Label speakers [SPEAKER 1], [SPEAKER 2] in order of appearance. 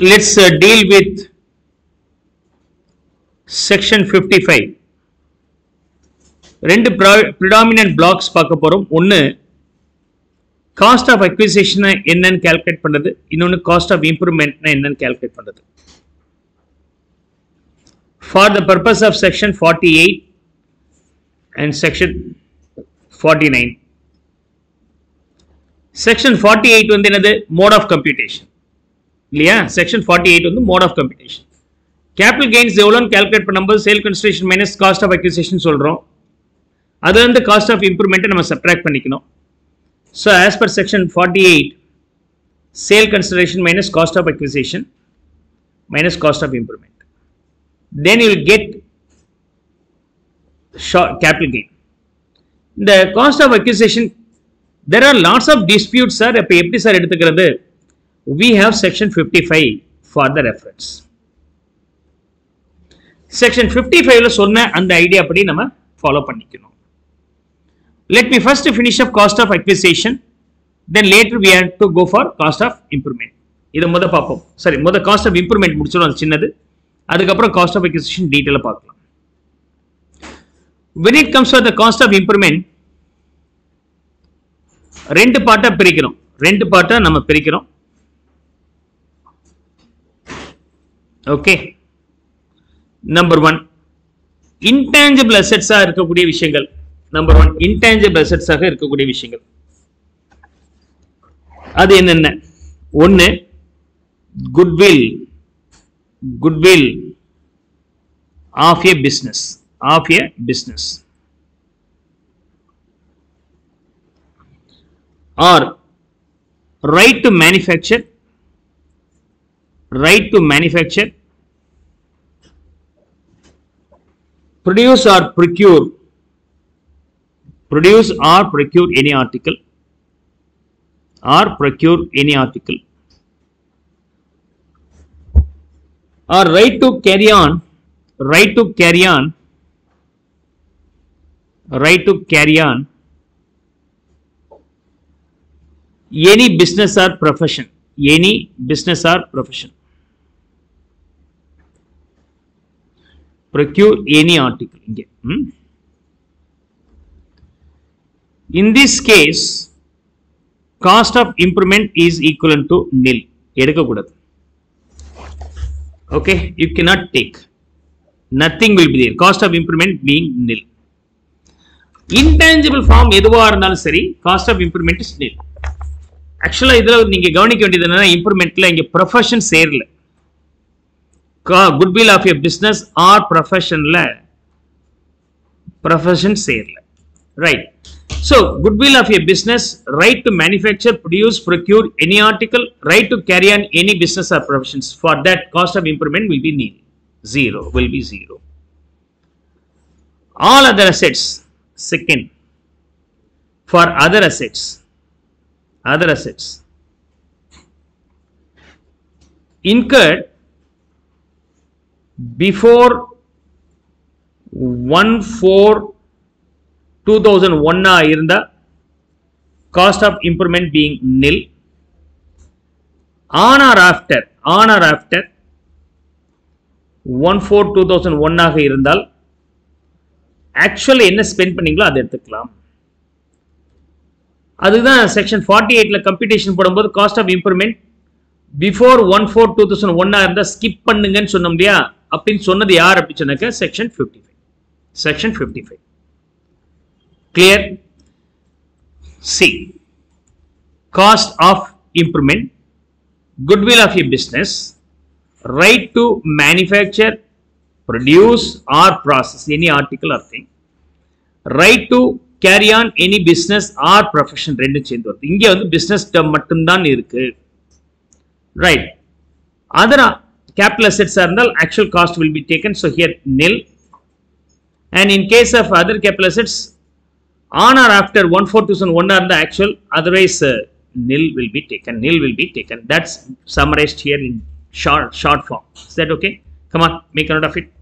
[SPEAKER 1] let's uh, deal with section 55 ரெண்டு predominant blocks பார்க்க போறோம். ஒன்று காஸ்ட் ஆஃப் அக்விசிஷன் என்னன்னு கேல்குலேட் பண்ணுறது இன்னொன்னு காஸ்ட் ஆஃப் இம்ப்ரூவ்மெண்ட் என்னன்னு கால்குலேட் பண்ணுறது for the purpose of section forty eight and section forty nine section 48 வந்து என்னது? மோட் ஆஃப் கம்ப்யூட்டேஷன் இல்லையா? செக்ஷன் 48 வந்து mode of computation capital gains எவ்வளோன்னு கேல்குலேட் பண்ணும்போது sale consideration minus cost of acquisition சொல்கிறோம் அது வந்து காஸ்ட் ஆஃப் இம்ப்ரூவ்மெண்ட்டை நம்ம சப்ட்ராக்ட் பண்ணிக்கணும். So as per section forty eight sale consideration minus cost of acquisition minus cost of improvement then you get capital gain இந்த cost of acquisition there are lots of dispute sir இப்போ எப்படி sir எடுத்துக்கிறது? We have section fifty five for the reference section fifty ஃபைவ்ல சொன்ன அந்த idea படி நம்ம follow பண்ணிக்கணும். Let me first finish of cost of acquisition then later we have to go for cost of improvement இதை முத பார்ப்போம். சரி முத காஸ்ட் ஆஃப் இம்ப்ரூவ்மெண்ட் முடிச்சிடும் அது சின்னது. அதுக்கப்புறம் காஸ்ட் ஆஃப் அக்விசேஷன் டீட்டெயிலாக பார்க்கலாம். When it comes to the cost of improvement ரெண்டு பார்ட்டாக பிரிக்கிறோம் ரெண்டு பார்ட்டாக நம்ம பிரிக்கிறோம். ஓகே நம்பர் ஒன் இன்டான்ஜிபிள் அசட்ஸாக இருக்கக்கூடிய விஷயங்கள். நம்பர் ஒன் இன்டான்ஜிபிள் அசட்ஸாக இருக்கக்கூடிய விஷயங்கள். அது என்னென்ன? ஒன்னு goodwill goodwill of a business of a business or right to manufacture right to manufacture produce or procure produce or procure any article or procure any article or right to carry on right to carry on right to carry on any business or profession any business or profession procure any article இங்கே in this case cost of improvement is equivalent to nil எடுக்கக்கூடாது okay you cannot take nothing will be there cost of improvement being nil intangible form எதுவா இருந்தாலும் சரி cost of improvement is nil ஆக்சுவலா இதில் நீங்கள் கவனிக்க வேண்டியது என்னன்னா இம்ப்ரூவ்மெண்ட்ல இங்க ப்ரொஃபஷன் சேரல goodwill of a business or ப்ரொஃபஷன்ல profession சேரல right so goodwill of a business right to manufacture produce procure any article right to carry on any business or professions for that cost of improvement will be nil zero will be zero all other assets second. For other assets other assets. Incurred before one four two thousand ஒன்னாக இருந்த cost of improvement being nil on or after on or after one four two thousand ஒன்னாக இருந்தால் actually என்ன spend பண்ணீங்களோ அதை எடுத்துக்கலாம். அதுதான் section forty எயிட்டில் கம்ப்யூட்டேஷன் போடும்போது cost of improvement before one four two thousand ஒன்னாக இருந்தால் ஸ்கிப் பண்ணுங்கன்னு சொன்னோம் இல்லையா? அப்படின்னு சொன்னது யார் அப்படி சொன்னாக்க section fifty five section fifty five clear see cost of improvement goodwill of a business right to manufacture produce or process. Any article or thing. Right to carry on any business or profession ரெண்டும் சேர்ந்து வருது. இங்கே வந்து business term மட்டும்தான் இருக்கு. Right அதனால் Capital assets are null, actual cost will be taken. So here nil. And in case of other capital assets, on or after 14001 are the actual, otherwise uh, nil will be taken. Nil will be taken. That's summarized here in short short form. Is that okay? Come on, make a note of it.